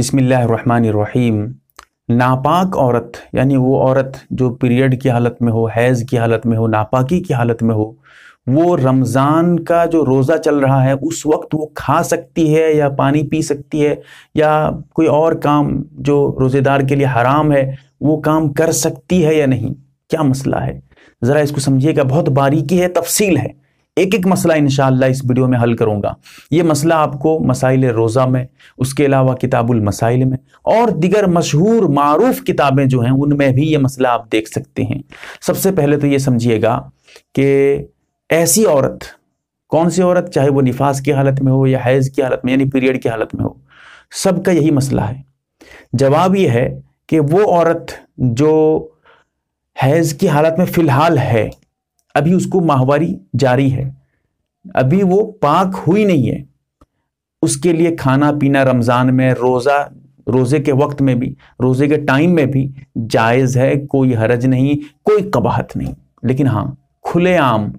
बिस्मिल्लाहिर्रहमानिर्रहीम। नापाक औरत, यानी वो औरत जो पीरियड की हालत में हो, हैज़ की हालत में हो, नापाकी की हालत में हो, वो रमज़ान का जो रोज़ा चल रहा है, उस वक्त वो खा सकती है या पानी पी सकती है या कोई और काम जो रोज़ेदार के लिए हराम है, वो काम कर सकती है या नहीं? क्या मसला है? ज़रा इसको समझिएगा, बहुत बारीकी है, तफसील है। एक एक मसला इन इस वीडियो में हल करूँगा। ये मसला आपको मसाइल रोज़ा में, उसके अलावा किताबुल मसाइल में और दिगर मशहूर मरूफ किताबें जो हैं, उनमें भी ये मसला आप देख सकते हैं। सबसे पहले तो ये समझिएगा कि ऐसी औरत, कौन सी औरत, चाहे वो निफास की हालत में हो या हैज़ की हालत में, यानी पीरियड की हालत में हो, सबका यही मसला है। जवाब ये है कि वो औरत जो हैज़ की हालत में फ़िलहाल है अभी उसको माहवारी जारी है। अभी वो पाक हुई नहीं है। उसके लिए खाना पीना रमज़ान में, रोज़ा, रोज़े के वक्त में भी, रोज़े के टाइम में भी जायज़ है, कोई हरज नहीं, कोई कबाहत नहीं। लेकिन हाँ खुलेआम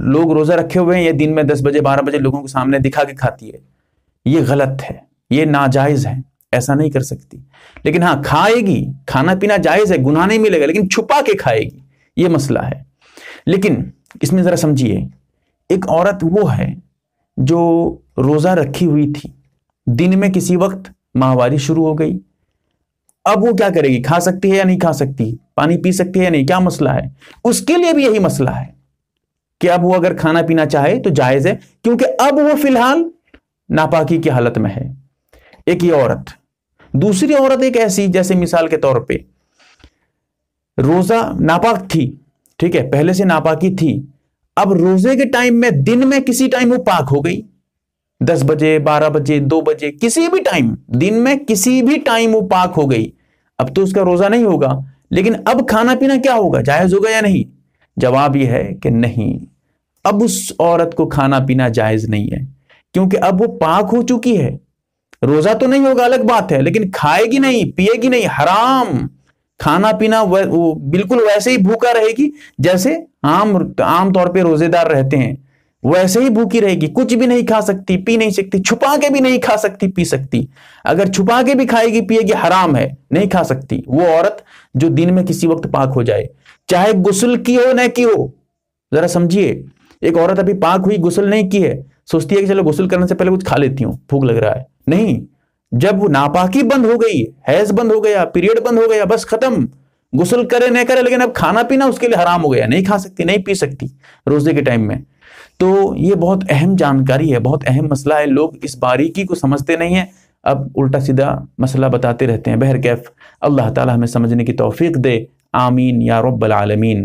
लोग रोज़ा रखे हुए हैं, ये दिन में दस बजे, बारह बजे लोगों के सामने दिखा के खाती है। ये गलत है, ये नाजायज़ है, ऐसा नहीं कर सकती। लेकिन हाँ खाएगी, खाना पीना जायज़ है, गुनाह नहीं मिलेगा, लेकिन छुपा के खाएगी, ये मसला है। लेकिन इसमें ज़रा समझिए, एक औरत वो है जो रोज़ा रखी हुई थी। दिन में किसी वक्त माहवारी शुरू हो गई। अब वो क्या करेगी? खा सकती है या नहीं खा सकती? पानी पी सकती है या नहीं? क्या मसला है? उसके लिए भी यही मसला है कि अब वो अगर खाना पीना चाहे तो जायज़ है, क्योंकि अब वो फ़िलहाल नापाकी की हालत में है। एक ये औरत, दूसरी औरत एक ऐसी, जैसे मिसाल के तौर पे, रोजा नापाक थी ठीक है, पहले से नापाकी थी। अब रोज़े के टाइम में, दिन में किसी टाइम वो पाक हो गई। दस बजे, बारह बजे, दो बजे, किसी भी टाइम दिन में किसी भी टाइम वो पाक हो गई। अब तो उसका रोजा नहीं होगा। लेकिन अब खाना पीना क्या होगा? जायज़ होगा या नहीं? जवाब यह है कि नहीं। अब उस औरत को खाना पीना जायज़ नहीं है, क्योंकि अब वो पाक हो चुकी है। रोजा तो नहीं होगा, अलग बात है, लेकिन खाएगी नहीं, पिएगी नहीं, हराम। खाना पीना वो बिल्कुल वैसे ही भूखा रहेगी, जैसे आम आम तौर पे रोजेदार रहते हैं। वैसे ही भूखी रहेगी, कुछ भी नहीं खा सकती, पी नहीं सकती, छुपा के भी नहीं खा सकती, पी सकती। अगर छुपा के भी खाएगी, पिएगी, हराम है, नहीं खा सकती। वो औरत जो दिन में किसी वक्त पाक हो जाए, चाहे गुसल की हो न की हो, जरा समझिए, एक औरत अभी पाक हुई, गुसल नहीं की है, सोचती है कि चलो गुसल करने से पहले कुछ खा लेती हूँ, भूख लग रहा है। नहीं जब नापाकी बंद हो गई, हैज़ बंद हो गया, पीरियड बंद हो गया, बस खत्म। गुसल करे नहीं करे, लेकिन अब खाना पीना उसके लिए हराम हो गया, नहीं खा सकती, नहीं पी सकती रोज़े के टाइम में। तो ये बहुत अहम जानकारी है, बहुत अहम मसला है, लोग इस बारीकी को समझते नहीं है। अब उल्टा सीधा मसला बताते रहते हैं बहर कैफ अल्लाह ताला हमें समझने की तौफीक दे, आमीन या रब्बल आलमीन।